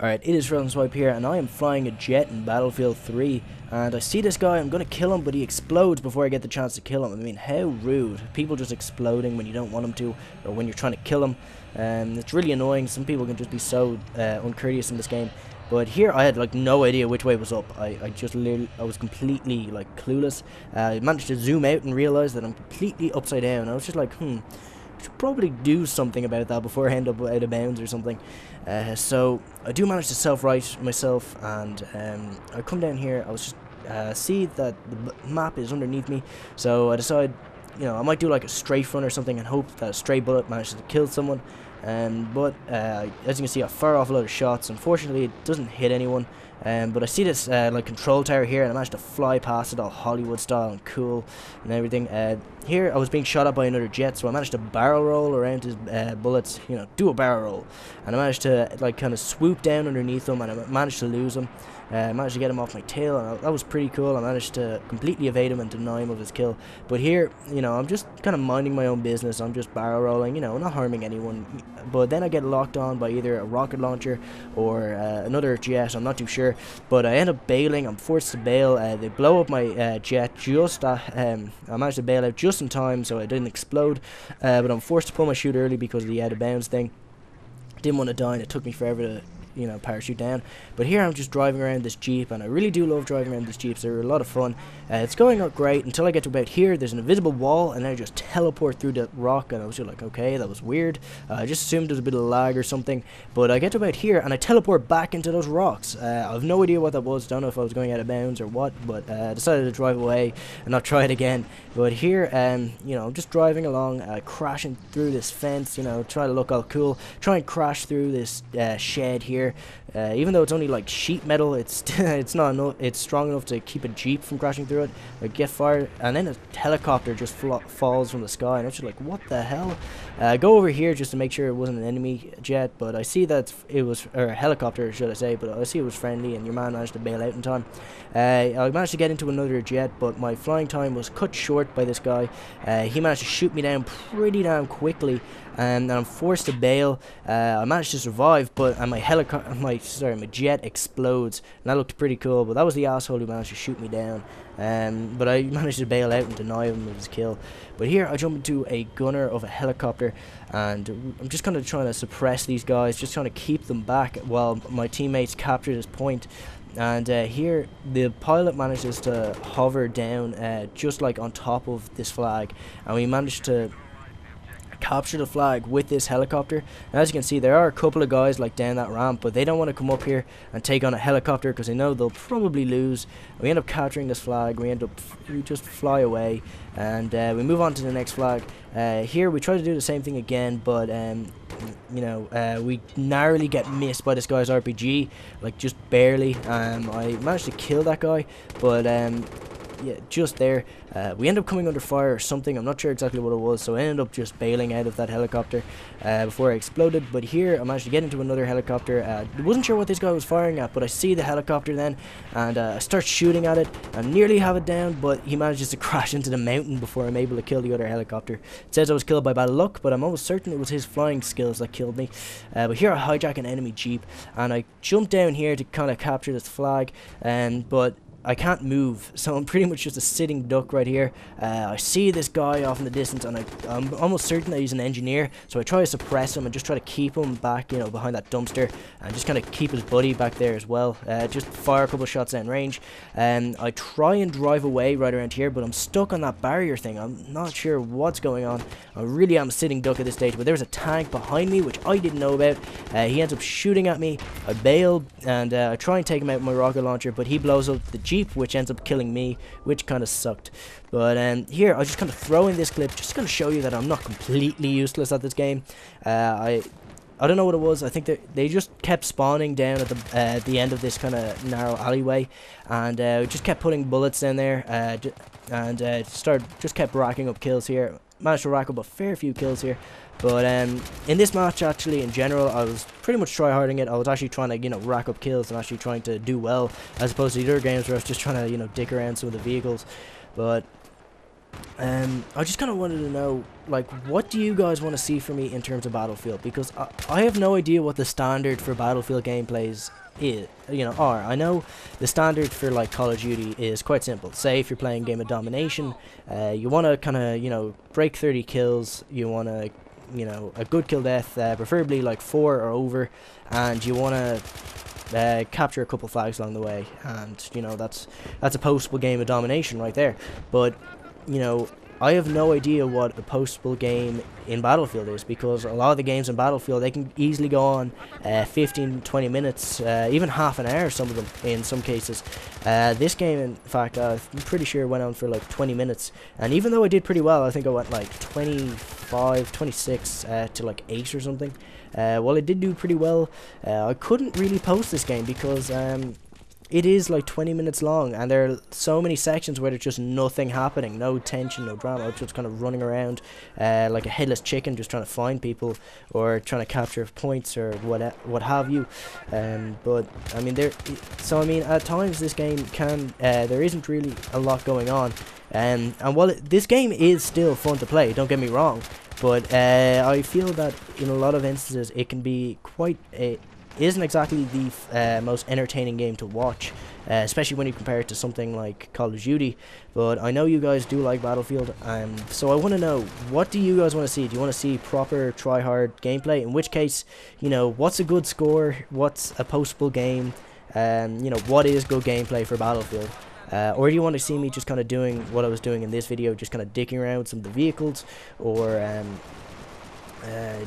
Alright, it is Swipe here, and I am flying a jet in Battlefield 3, and I see this guy, I'm gonna kill him, but he explodes before I get the chance to kill him. I mean, how rude. People just exploding when you don't want them to, or when you're trying to kill them. Um, it's really annoying, some people can just be so uh, uncourteous in this game. But here I had like no idea which way was up. I, I just literally, I was completely like clueless. Uh, I managed to zoom out and realize that I'm completely upside down. I was just like, hmm, should probably do something about that before I end up out of bounds or something. Uh, so I do manage to self-right myself, and um, I come down here. I was just uh, see that the map is underneath me, so I decide, you know, I might do like a strafe run or something and hope that a stray bullet manages to kill someone. Um, but uh, as you can see, I fire off a lot of shots. Unfortunately, it doesn't hit anyone. Um, but I see this uh, like control tower here, and I managed to fly past it all Hollywood style and cool and everything. Uh, here, I was being shot at by another jet, so I managed to barrel roll around his uh, bullets. You know, do a barrel roll, and I managed to like kind of swoop down underneath him, and I managed to lose him. Uh, I managed to get him off my tail, and that was pretty cool. I managed to completely evade him and deny him of his kill. But here, you know, I'm just kind of minding my own business. I'm just barrel rolling, you know, not harming anyone. But then I get locked on by either a rocket launcher or uh, another jet. I'm not too sure. But I end up bailing. I'm forced to bail. Uh, they blow up my uh, jet just. um, I managed to bail out just in time, so it didn't explode. Uh, but I'm forced to pull my chute early because of the out of bounds thing. Didn't want to die, and it took me forever to you know, parachute down. But here I'm just driving around this Jeep, and I really do love driving around this Jeep. They're a lot of fun. Uh, it's going out great until I get to about here. There's an invisible wall, and I just teleport through the rock, and I was just like, okay, that was weird. Uh, I just assumed there was a bit of lag or something. But I get to about here, and I teleport back into those rocks. Uh, I have no idea what that was. Don't know if I was going out of bounds or what, but uh, I decided to drive away and not try it again. But here, um, you know, I'm just driving along, uh, crashing through this fence, you know, try to look all cool, try and crash through this uh, shed here here. Uh, even though it's only like sheet metal, it's it's not enough, it's strong enough to keep a jeep from crashing through it. Or get fired, and then a helicopter just falls from the sky, and I'm just like, what the hell? Uh, go over here just to make sure it wasn't an enemy jet, but I see that it was or a helicopter, should I say? But I see it was friendly, and your man managed to bail out in time. Uh, I managed to get into another jet, but my flying time was cut short by this guy. Uh, he managed to shoot me down pretty damn quickly, and I'm forced to bail. Uh, I managed to survive, but and my helicopter, my sorry, my jet explodes, and that looked pretty cool. But that was the asshole who managed to shoot me down. Um, but I managed to bail out and deny him his kill. But here I jump into a gunner of a helicopter, and I'm just kind of trying to suppress these guys, just trying to keep them back while my teammates capture this point and uh, here the pilot manages to hover down uh, just like on top of this flag and we managed to capture the flag with this helicopter. And as you can see, there are a couple of guys like down that ramp, but they don't want to come up here and take on a helicopter because they know they'll probably lose. We end up capturing this flag. We end up we just fly away, and uh, we move on to the next flag. Uh, here we try to do the same thing again, but um, you know, uh, we narrowly get missed by this guy's RPG, like just barely. Um, I managed to kill that guy, but um, yeah, just there. Uh, we end up coming under fire or something. I'm not sure exactly what it was, so I ended up just bailing out of that helicopter uh, before I exploded. But here, I managed to get into another helicopter. Uh, wasn't sure what this guy was firing at, but I see the helicopter then, and uh, I start shooting at it. I nearly have it down, but he manages to crash into the mountain before I'm able to kill the other helicopter. It says I was killed by bad luck, but I'm almost certain it was his flying skills that killed me. Uh, but here, I hijack an enemy jeep, and I jump down here to kind of capture this flag, and but I can't move, so I'm pretty much just a sitting duck right here. Uh, I see this guy off in the distance, and I, am almost certain that he's an engineer, so I try to suppress him and just try to keep him back, you know, behind that dumpster, and just kind of keep his buddy back there as well. Uh, just fire a couple shots in range, and I try and drive away right around here, but I'm stuck on that barrier thing. I'm not sure what's going on. I really am a sitting duck at this stage, but there's a tank behind me, which I didn't know about. Uh, he ends up shooting at me. I bail, and uh, I try and take him out with my rocket launcher, but he blows up the Jeep, which ends up killing me, which kind of sucked. But um, here, I'll just kind of throw in this clip, just going to show you that I'm not completely useless at this game. Uh, I I don't know what it was. I think they they just kept spawning down at the uh, the end of this kind of narrow alleyway, and uh, just kept putting bullets in there, uh, and uh, started just kept racking up kills here. Managed to rack up a fair few kills here. But um, in this match, actually, in general, I was pretty much try-harding it. I was actually trying to, you know, rack up kills and actually trying to do well, as opposed to the other games where I was just trying to, you know, dick around some of the vehicles. But um, I just kind of wanted to know, like, what do you guys want to see from me in terms of Battlefield? Because I, I have no idea what the standard for Battlefield gameplays is, you know, are. I know the standard for, like, Call of Duty is quite simple. Say if you're playing Game of Domination, uh, you want to kind of, you know, break 30 kills, you want to, you know, a good kill death, uh, preferably, like, 4 or over, and you want to uh, capture a couple flags along the way, and you know that's that's a postable game of domination right there. But you know, I have no idea what a postable game in Battlefield is because a lot of the games in Battlefield they can easily go on uh, 15, 20 minutes, uh, even half an hour. Some of them in some cases. Uh, this game, in fact, I'm pretty sure went on for like 20 minutes. And even though I did pretty well, I think I went like 25, 26 uh, to like 8 or something. Uh, well, it did do pretty well. I couldn't really post this game because um, it is like 20 minutes long and there are so many sections where there's just nothing happening no tension no drama just kind of running around uh, like a headless chicken just trying to find people or trying to capture points or what what have you. Um, but I mean there so I mean at times this game can uh, there isn't really a lot going on um, and while it, this game is still fun to play don't get me wrong but uh, I feel that in a lot of instances it can be quite a isn't exactly the uh, most entertaining game to watch, uh, especially when you compare it to something like Call of Duty. But I know you guys do like Battlefield, um, so I want to know what do you guys want to see? Do you want to see proper try-hard gameplay? In which case, you know, what's a good score? What's a postable game? Um, you know, what is good gameplay for Battlefield? Uh, or do you want to see me just kind of doing what I was doing in this video, just kind of dicking around with some of the vehicles, or um, uh,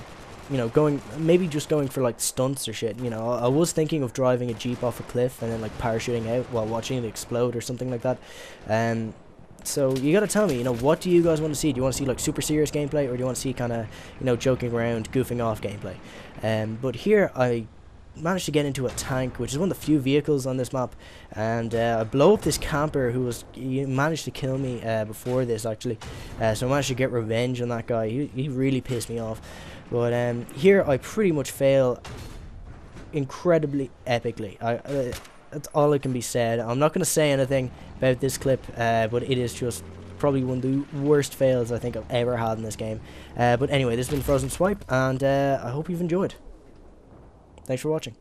you know, going maybe just going for like stunts or shit. You know, I, was thinking of driving a jeep off a cliff and then like parachuting out while watching it explode or something like that. Um, so you gotta tell me, you know, what do you guys want to see? Do you want to see like super serious gameplay, or do you want to see kind of, you know, joking around, goofing off gameplay? Um, but here I managed to get into a tank, which is one of the few vehicles on this map, and uh, I blow up this camper who was he managed to kill me uh, before this actually, uh, so I managed to get revenge on that guy. He he really pissed me off. But um, here I pretty much fail incredibly epically. I, uh, that's all that can be said. I'm not going to say anything about this clip, uh, but it is just probably one of the worst fails I think I've ever had in this game. Uh, but anyway, this has been Frozen Swipe, and uh, I hope you've enjoyed. Thanks for watching.